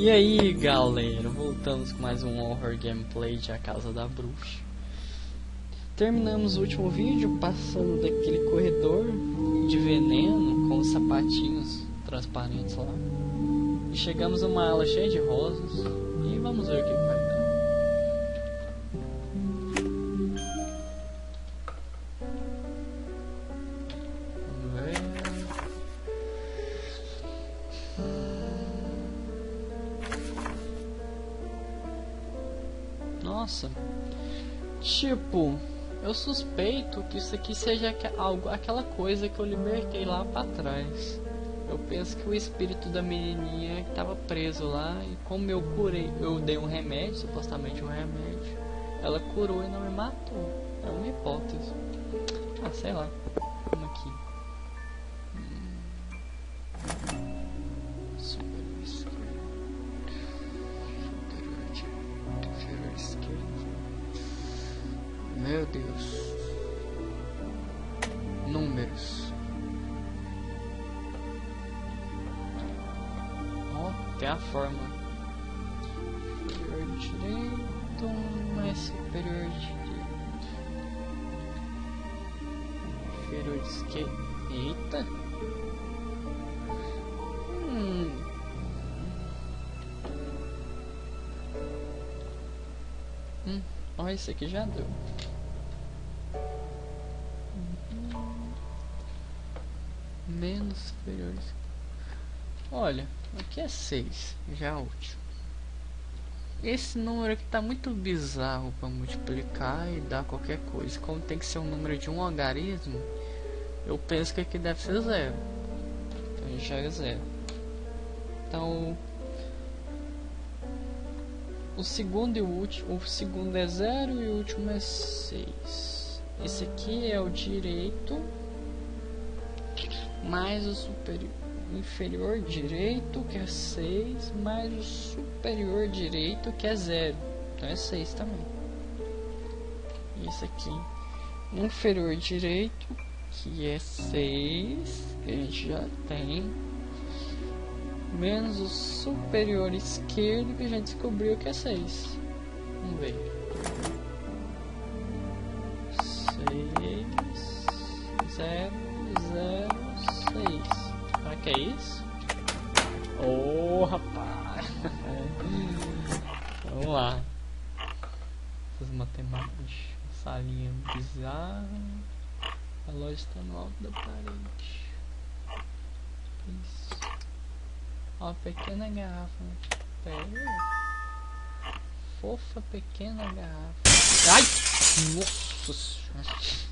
E aí galera, voltamos com mais um horror gameplay de A Casa da Bruxa. Terminamos o último vídeo passando daquele corredor de veneno com os sapatinhos transparentes lá. E chegamos a uma ala cheia de rosas e vamos ver o que vai Tipo, eu suspeito que isso aqui seja algo, aquela coisa que eu libertei lá pra trás. Eu penso que o espírito da menininha que tava preso lá e como eu curei, eu dei um remédio, supostamente um remédio, ela curou e não me matou. É uma hipótese. Ah, sei lá. Vamos aqui. Hum. Superior esquerdo. Inferior esquerdo. Meu Deus. Números. Ó, tem a forma. Superior direito mais superior direito. Inferior esquerdo. Eita. Hum. Hum, ó, esse aqui já deu. Superiores. Olha, aqui é 6, já é útil. Esse número aqui tá muito bizarro para multiplicar e dar qualquer coisa. Como tem que ser um número de um algarismo, eu penso que aqui deve ser zero. Então já é zero. Então o segundo e o último, o segundo é zero e o último é 6. Esse aqui é o direito mais o superior inferior direito que é 6 mais o superior direito que é 0. Então é 6 também. Esse aqui inferior direito que é 6, que a gente já tem menos o superior esquerdo que a gente descobriu que é 6. Vamos ver. Isso? Ô, oh, rapaz. Vamos lá. Essas matemáticas, salinha bizarra. A loja está no alto da parede. Isso. Ó, pequena garrafa. Pera. Fofa pequena garrafa. Ai! Nossa senhora.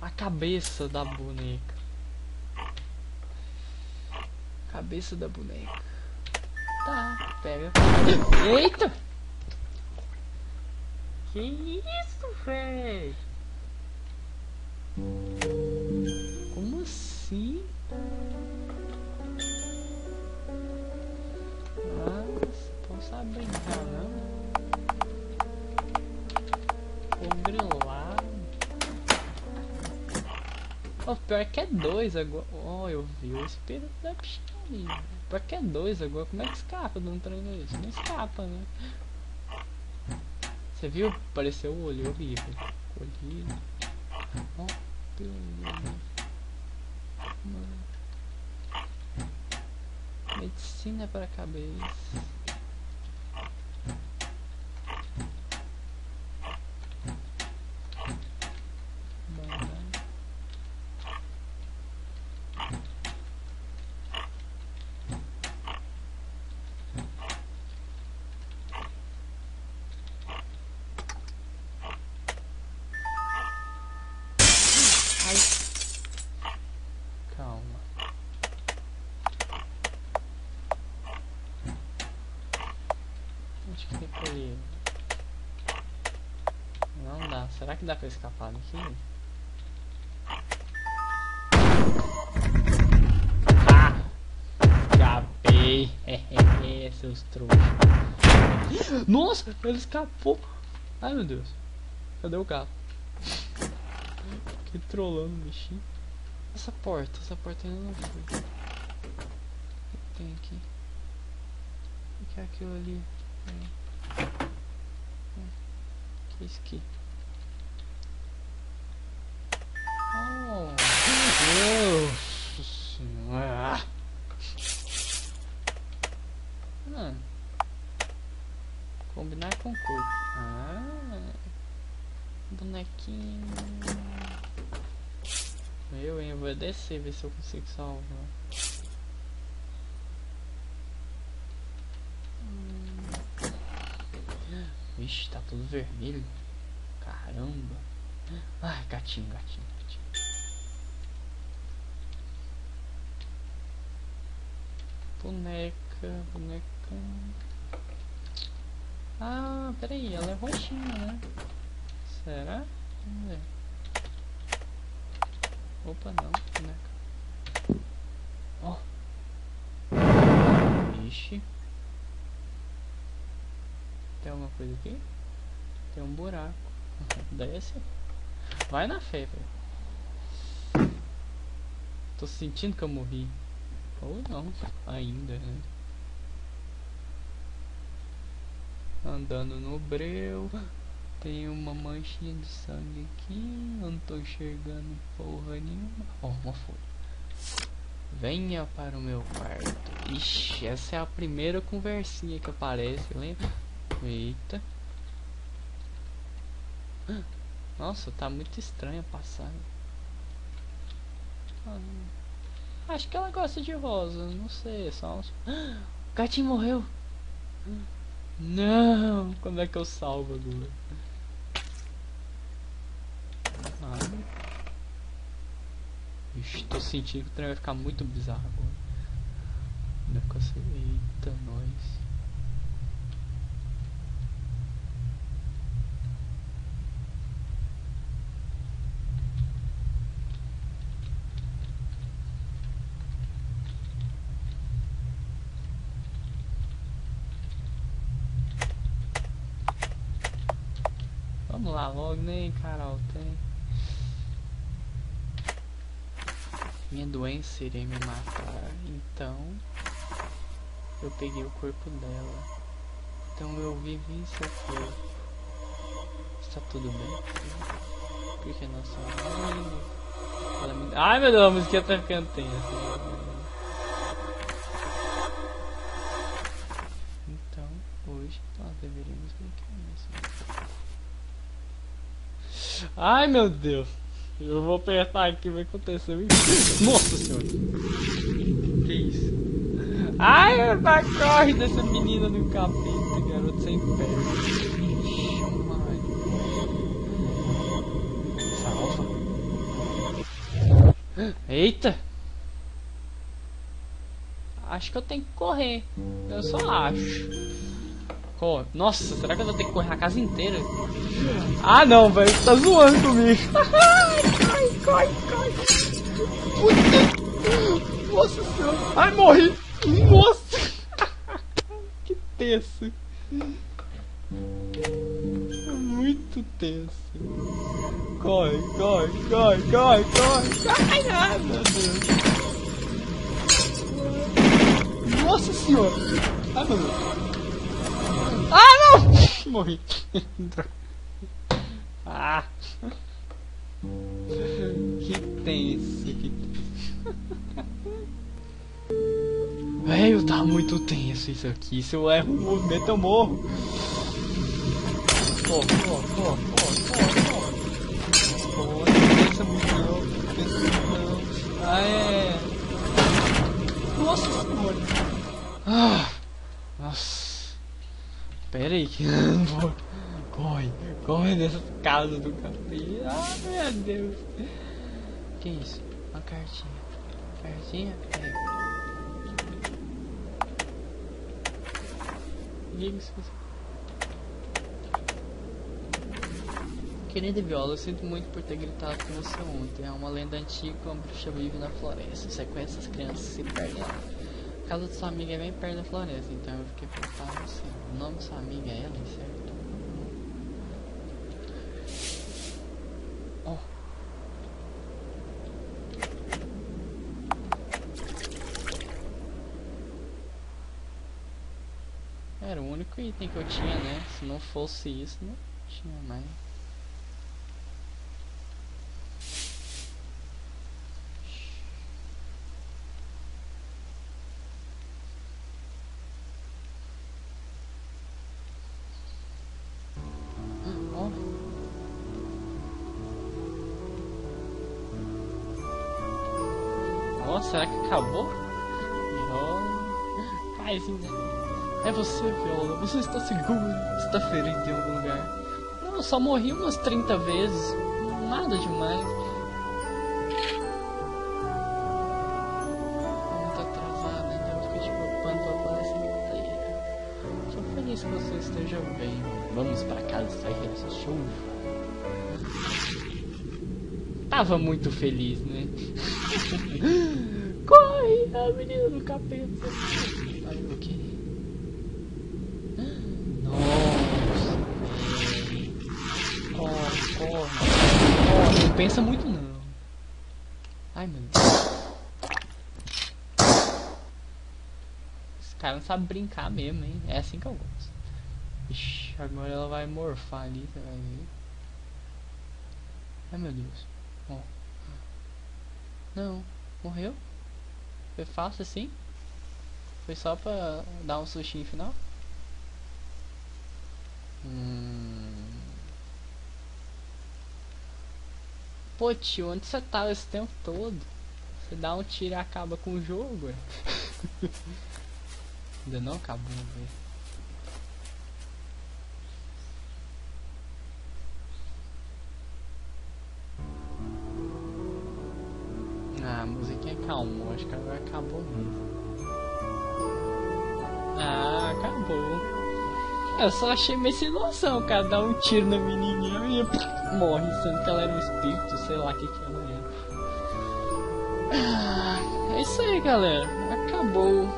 A cabeça da boneca. Cabeça da boneca. Tá, pega. Eita! Que isso, véi? Como assim? Nossa, posso abrir brincar não? Vou Oh, pior que é dois agora. Oh, eu vi o espírito da picharia. Pior que é dois agora. Como é que escapa um trem desse? Não escapa, né? Você viu? Apareceu o olho horrível. Colhido. Mano. Medicina para a cabeça. Onde que recolher? Não dá. Será que dá pra escapar daqui? Ah! Escapei! Seus trouxas. Nossa! Ele escapou! Ai meu Deus! Cadê o gato? Que trollando o bichinho. Essa porta, essa porta ainda não foi. O que tem aqui? que é aquilo ali? Que isso aqui? Oh! Nossa senhora! Ah. Combinar com cor. Ah. Bonequinho. Eu, hein? Eu vou descer, ver se eu consigo salvar. Vixe, tá tudo vermelho. Caramba. Ai, gatinho, gatinho, gatinho. Boneca, boneca. Ah, peraí, ela é roxinha, né? Será? Vamos ver. Opa, não, boneca. Ó. Oh. Tem alguma coisa aqui? Tem um buraco. Desce. Vai na fé, velho. Tô sentindo que eu morri. Ou não, ainda, né? Andando no breu. Tem uma manchinha de sangue aqui. Não tô enxergando porra nenhuma. Ó, oh, uma folha. Venha para o meu quarto. Ixi, essa é a primeira conversinha que aparece, lembra? Eita. Nossa, tá muito estranha a passagem. Ah, acho que ela gosta de rosa, não sei, é só uns... O gatinho morreu. Não, como é que eu salvo agora? Nada. Ixi, tô sentindo que o trem vai ficar muito bizarro agora. Eita, nós. Logo, nem Carol tem. Minha doença iria me matar, então eu peguei o corpo dela. Então eu vivi em seu corpo. Está tudo bem? Porque. Ela me... Ai meu Deus, a música tá ficando tensa. Ai meu Deus. Eu vou apertar aqui, vai acontecer. Nossa senhora. Que isso? Ai, vai, corre dessa menina do capeta, garoto sem pé. Eita. Acho que eu tenho que correr. Eu só acho. Corre. Nossa, será que eu vou ter que correr a casa inteira? Ah não, velho, tá zoando comigo. Ai. Puta. Nossa senhora. Ai, morri. Nossa. que tenso. Muito tenso. Corre, corre, corre, corre, corre. Ai, ai, meu Deus. Nossa senhora. Ai, meu Deus. Ah, não! Morri. ah. Que tenso, que Velho, tá muito tenso isso aqui. Se eu erro o movimento, eu morro. Corre, corre, corre, corre, corre, corre. Pensa muito não, pensa muito não. Ah, é. Nossa senhora. Ah. Pera aí que não vou. Corre, corre dessa casa do capim. Ah, meu Deus. Que isso? Uma cartinha. Cartinha? Peraí. Liga-se. Querida Viola, eu sinto muito por ter gritado com você ontem. É uma lenda antiga uma bruxa vive na floresta. Sequência as crianças se perdem lá casa de sua amiga é bem perto da floresta, então eu fiquei preocupado assim. O nome da sua amiga é Ellen, certo? Oh. Era o único item que eu tinha, né? Se não fosse isso, não tinha mais. Será que acabou? Oh, quase, né? É você, Viola. Você está seguro? Está ferido em algum lugar? Não, só morri umas 30 vezes. Nada demais. Não tá travada, então eu fico te preocupando com a base inteira. Estou feliz que você esteja bem. Vamos para casa sair essa chuva. Tava muito feliz, né? Corre! A menina do capeta. Ai, o quê? Nossa. Corre, corre. Corre, não pensa muito não. Ai, meu Deus. Esse cara não sabe brincar mesmo, hein? É assim que eu gosto. Ixi, agora ela vai morfar ali, você vai ver. Ai, meu Deus. Ó. Não, morreu? Foi fácil assim? Foi só pra dar um sustinho final? Hum... Pô tio, onde você tava esse tempo todo? Você dá um tiro e acaba com o jogo, Ainda não acabou, velho. Acho que agora acabou mesmo. Ah, acabou. Eu só achei meio sem noção, cara, dar um tiro na menininha e morre, sendo que ela era um espírito, sei lá o que que ela era. Ah, é isso aí, galera. Acabou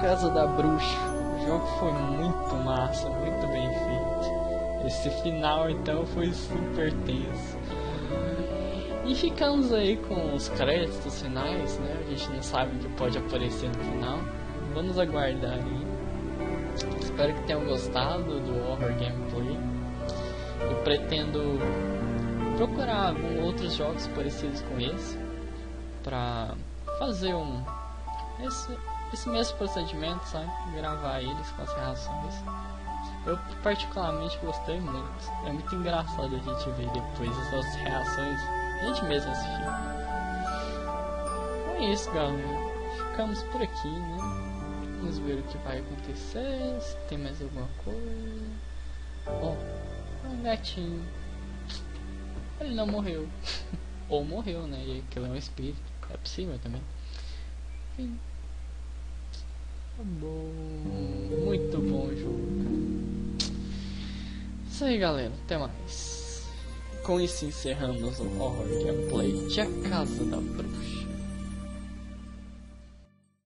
Casa da Bruxa. O jogo foi muito massa, muito bem feito. Esse final, então, foi super tenso. E ficamos aí com os créditos finais, né? A gente não sabe o que pode aparecer no final. Vamos aguardar aí. Espero que tenham gostado do horror gameplay. Eu pretendo procurar alguns outros jogos parecidos com esse para fazer um esse, esse mesmo procedimento, sabe? Gravar eles com as reações. Eu particularmente gostei muito. É muito engraçado a gente ver depois essas reações gente mesmo assistir. Então é isso, galera. Ficamos por aqui, né? Vamos ver o que vai acontecer. Se tem mais alguma coisa. Ó, um gatinho. Ele não morreu. Ou morreu, né? E aquilo é um espírito. É possível também. Enfim. Tá bom. Muito bom jogo. Isso aí, galera. Até mais. Com isso encerramos o horror gameplay de A Casa da Bruxa.